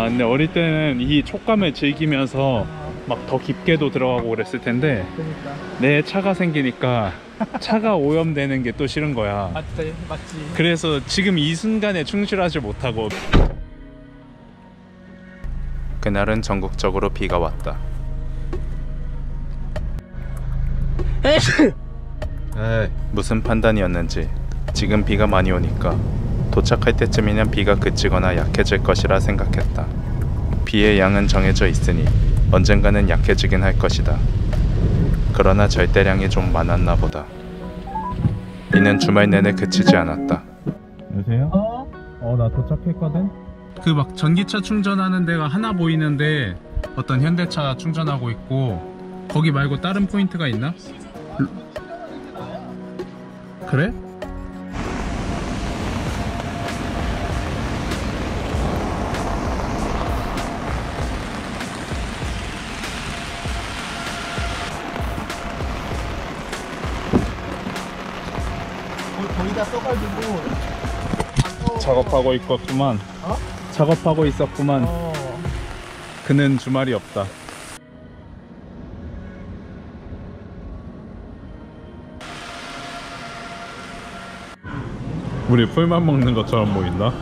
아 근데 어릴 때는 이 촉감을 즐기면서 막 더 깊게도 들어가고 그랬을 텐데 그러니까. 내 차가 생기니까 차가 오염되는 게 또 싫은 거야. 맞지 맞지. 그래서 지금 이 순간에 충실하지 못하고. 그날은 전국적으로 비가 왔다. 무슨 판단이었는지 지금 비가 많이 오니까 도착할 때쯤이면 비가 그치거나 약해질 것이라 생각했다. 비의 양은 정해져 있으니 언젠가는 약해지긴 할 것이다. 그러나 절대량이 좀 많았나 보다. 비는 주말 내내 그치지 않았다. 여보세요? 어? 어, 나 도착했거든? 그 막 전기차 충전하는 데가 하나 보이는데 어떤 현대차 충전하고 있고 거기 말고 다른 포인트가 있나? 그래? 다 써가지고 작업하고 있었구만. 어? 작업하고 있었구만. 어 그는 주말이 없다. 우리 풀만 먹는 것처럼 보인다.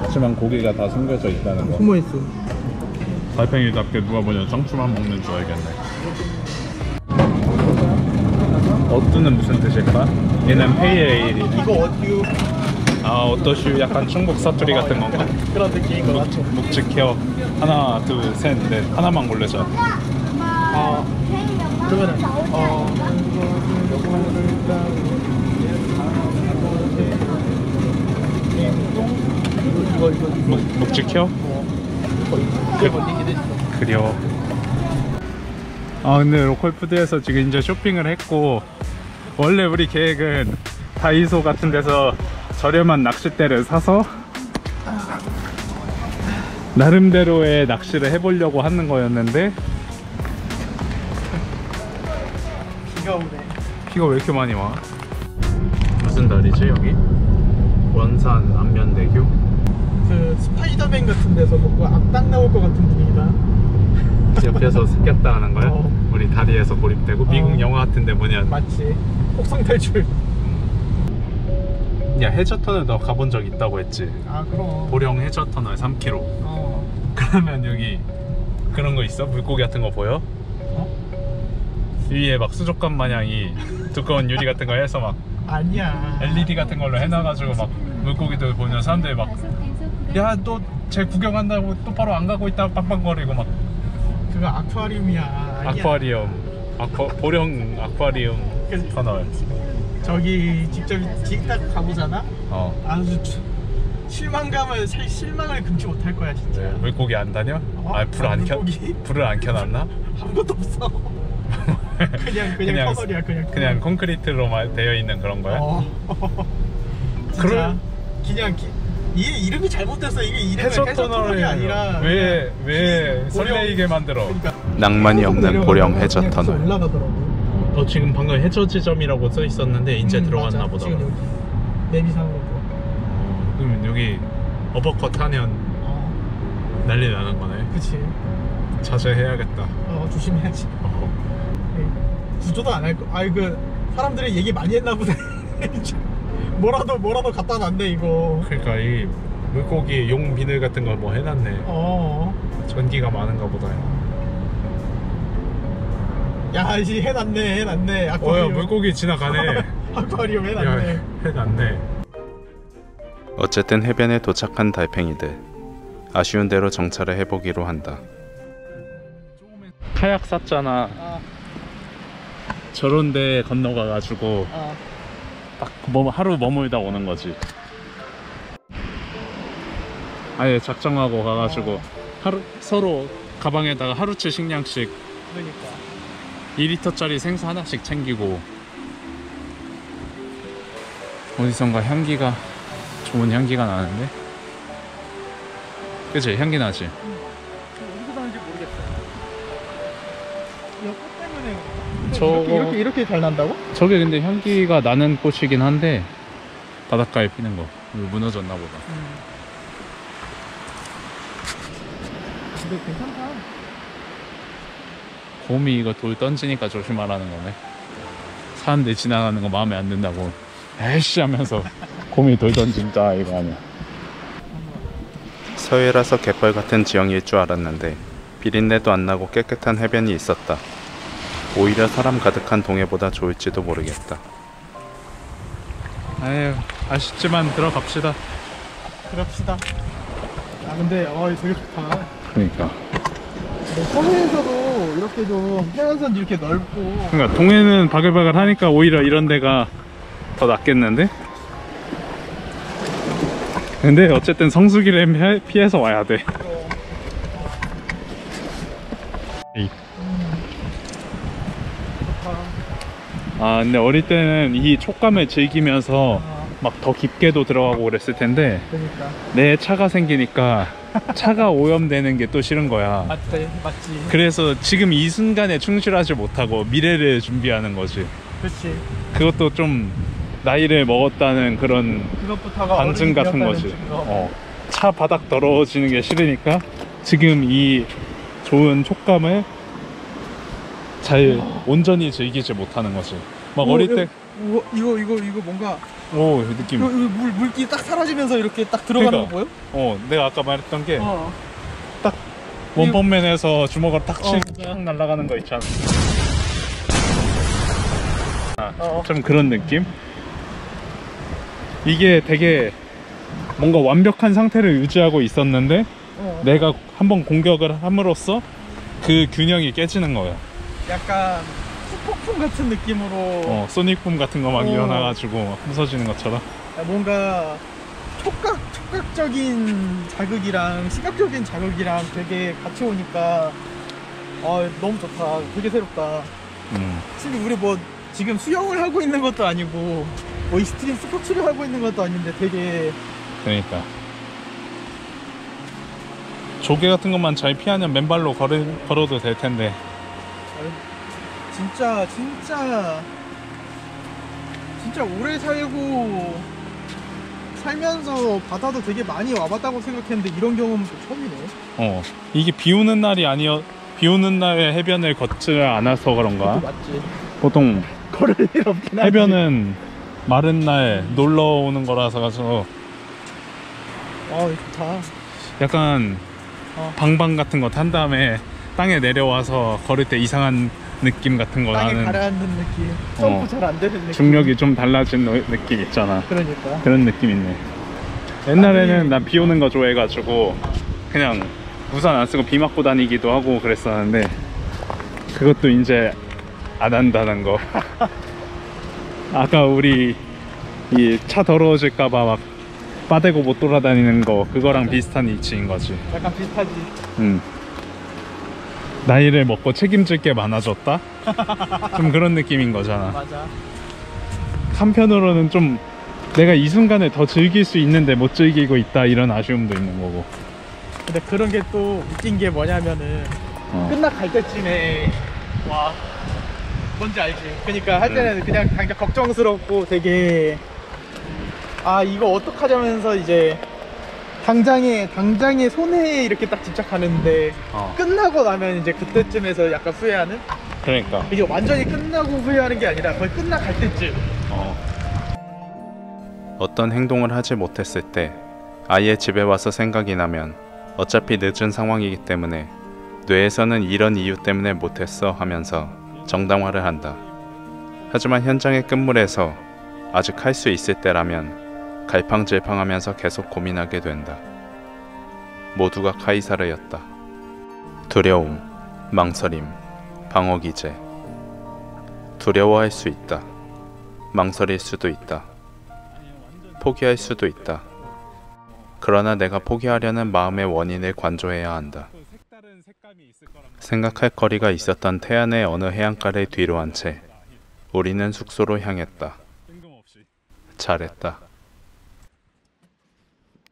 하지만 고기가 다 숨겨져 있다는 거. 숨어있어 달팽이답게 누가 보면 상추만 먹는 줄 알겠네. 어뚜는 무슨 뜻일까? 얘는 페이에일이. 이거 어디요? 아 어떠슈? 약간 중국 사투리 같은 건가? 그런 느낌인 것 같아 묵직해요. 하나, 둘, 셋, 넷. 하나만 고르자. 아 그러면은 어 이거 이거 묵, 묵직해요? 어 거의 이게 걸리긴 했어 그려. 아 근데 local food에서 지금 이제 쇼핑을 했고 원래 우리 계획은 다이소 같은 데서 저렴한 낚싯대를 사서 나름대로의 낚시를 해보려고 하는 거였는데 비가 오네 비가 왜 이렇게 많이 와? 무슨 달이지 여기? 원산 안면대교? 그 스파이더맨 같은 데서 뭔가 악당 나올 것 같은 분위기다 옆에서 습격다 하는 거야? 어. 우리 다리에서 고립되고 미국 어. 영화 같은데 뭐냐 맞지 혹성 탈출 야 해저터널 너 가본 적 있다고 했지? 아 그럼 보령 해저터널 3km 어 그러면 여기 그런 거 있어? 물고기 같은 거 보여? 어? 위에 막 수족관 마냥이 두꺼운 유리 같은 거 해서 막 아니야 LED 같은 걸로 해놔가지고 막 물고기들 보면 사람들이 막야또쟤 구경한다고 또 바로 안 가고 있다 빵빵거리고 막 그거 아쿠아리움이야. 아쿠아리움 아쿠 보령 아쿠아리움. 터널 저기 직접 직딱 가보잖아 어 아주 추- 실망감을 살 실망을 금치 못할 거야 진짜 네, 물고기 안 다녀? 어? 아 불을 안 켜? 물고기? 불을 안 켜놨나? 아무것도 없어 그냥 그냥 터널이야 그냥 그냥 콘크리트로만 되어 있는 그런 거야? 어. 진짜 그럴- 그냥 기, 이게 이름이 잘못됐어 이게 이름이 해저 터널이 아니라 왜, 왜 설레이게 만들어? 낭만이 없는 보령 해저 터널. 올라가더라고 어 지금 방금 해저 지점이라고 써 있었는데 이제 음, 들어갔나 맞아. 보다. 지금 여기 내비상으로 그러면 여기 어버컷 하면 어 난리 나는 거네. 그치 자제해야겠다. 어 조심해야지 어. 구조도 안 할 거. 아이 그 사람들이 얘기 많이 했나 보네. 뭐라도 뭐라도 갖다 놨네 이거. 그러니까 이 물고기 용 비늘 같은 거뭐 해놨네. 어. 전기가 많은가 보다. 야 이제 해놨네 해놨네. 어야 아쿠아리움. 물고기 지나가네. 아쿠아리움 해놨네. 야 해놨네. 어쨌든 해변에 도착한 달팽이들. 아쉬운 대로 정차를 해보기로 한다. 카약 샀잖아. 아, 저런 데 건너가가지고 아. 딱 뭐, 하루 머물다 오는 거지. 아예 작정하고 가가지고 하루 서로 가방에다가 하루치 식량씩 그러니까. 2리터짜리 생수 하나씩 챙기고 어디선가 향기가 좋은 향기가 나는데 그치 향기 나지 저거- 이렇게, 이렇게 이렇게 잘 난다고? 저게 근데 향기가 나는 꽃이긴 한데 바닷가에 피는 거 무너졌나 보다 음. 근데 괜찮다. 곰이 이거 돌 던지니까 조심하라는 거네. 사람들 지나가는 거 마음에 안 든다고 에이씨 하면서 곰이 돌 던진다 이거 아니야. 서해라서 갯벌 같은 지형일 줄 알았는데 비린내도 안 나고 깨끗한 해변이 있었다. 오히려 사람 가득한 동해보다 좋을지도 모르겠다. 아유 아쉽지만 들어갑시다. 그럽시다. 아 근데 어 되게 좋다. 그러니까. 뭐 서해에서도 이렇게 좀 해안선 이렇게 넓고 그러니까 동해는 바글바글 하니까 오히려 이런 데가 더 낫겠는데? 근데 어쨌든 성수기를 피해- 피해서 와야 돼. 에이. 좋다. 아 근데 어릴 때는 이 촉감을 즐기면서 아, 막더 깊게도 들어가고 그랬을 텐데 그러니까 내 차가 생기니까 차가 오염되는 게 또 싫은 거야. 맞지 맞지. 그래서 지금 이 순간에 충실하지 못하고 미래를 준비하는 거지. 그렇지. 그것도 좀 나이를 먹었다는 그런 반증 같은 거지. 어. 차 바닥 더러워지는 게 싫으니까 지금 이 좋은 촉감을 잘 온전히 즐기지 못하는 거지. 막 오, 어릴 때, 이거 이거 이거 이거 뭔가 오 느낌. 이거, 이거 물 물기 딱 사라지면서 이렇게 딱 들어가는 그러니까. 거 보여? 어, 내가 아까 말했던 게 어. 원펀맨에서 주먹을 탁 어, 치고 쫙 날아가는 거 있잖아. 아, 어. 좀 그런 느낌? 이게 되게 뭔가 완벽한 상태를 유지하고 있었는데 어. 내가 한번 공격을 함으로써 그 균형이 깨지는 거야. 약간 후폭풍 같은 느낌으로 어, sonic boom 같은 거 막 어. 일어나가지고 막 부서지는 것처럼. 뭔가 촉각 촉각적인 자극이랑 시각적인 자극이랑 되게 같이 오니까 아 너무 좋다. 되게 새롭다. 음. 솔직히 우리 뭐 지금 수영을 하고 있는 것도 아니고 뭐 extreme 스포츠를 하고 있는 것도 아닌데 되게 그러니까. 조개 같은 것만 잘 피하면 맨발로 걸어, 걸어도 될 텐데. 진짜 진짜 진짜 오래 살고 살면서 바다도 되게 많이 와봤다고 생각했는데 이런 경험은 또 처음이네. 어. 이게 비 오는 날이 아니어, 비 오는 날에 해변을 걷지 않아서 그런가? 맞지. 보통 걸을 일 없긴 하지. 해변은 마른 날 놀러 오는 거라서 가서 아 좋다. 약간 어. 방방 같은 거 탄 다음에 땅에 내려와서 걸을 때 이상한 느낌 같은 거 땅에 나는 가라앉는 느낌. 점프 어. 잘안 되는 느낌. 중력이 좀 달라진 느- 느낌 있잖아. 그러니까. 그런 느낌 있네. 옛날에는 나비 오는 거 좋아해가지고 그냥 우산 안 쓰고 비 맞고 다니기도 하고 그랬었는데 그것도 이제 안 한다는 거. 아까 우리 이 차 더러워질까봐 막 빠대고 못 돌아다니는 거 그거랑 비슷한 이치인 거지. 약간 비슷하지. 음. 나이를 먹고 책임질 게 많아졌다? 좀 그런 느낌인 거잖아. 맞아. 한편으로는 좀 내가 이 순간을 더 즐길 수 있는데 못 즐기고 있다 이런 아쉬움도 있는 거고. 근데 그런 게 또 웃긴 게 뭐냐면은 어. 끝나갈 때쯤에 와 뭔지 알지? 그러니까 할 때는 그냥 당장 걱정스럽고 되게 아 이거 어떡하자면서 이제 당장에 당장에 손해에 이렇게 딱 집착하는데 어. 끝나고 나면 이제 그때쯤에서 약간 후회하는? 그러니까. 이게 완전히 끝나고 후회하는 게 아니라 거의 끝나갈 때쯤 어. 어떤 행동을 하지 못했을 때 아예 집에 와서 생각이 나면 어차피 늦은 상황이기 때문에 뇌에서는 이런 이유 때문에 못했어 하면서 정당화를 한다. 하지만 현장의 끝물에서 아직 할 수 있을 때라면 갈팡질팡하면서 계속 고민하게 된다. 모두가 카이사르였다. 두려움, 망설임, 방어 기제. 두려워할 수 있다. 망설일 수도 있다. 포기할 수도 있다. 그러나 내가 포기하려는 마음의 원인을 관조해야 한다. 생각할 거리가 있었던 태안의 어느 해안가를 뒤로 한 채 우리는 숙소로 향했다. 잘했다.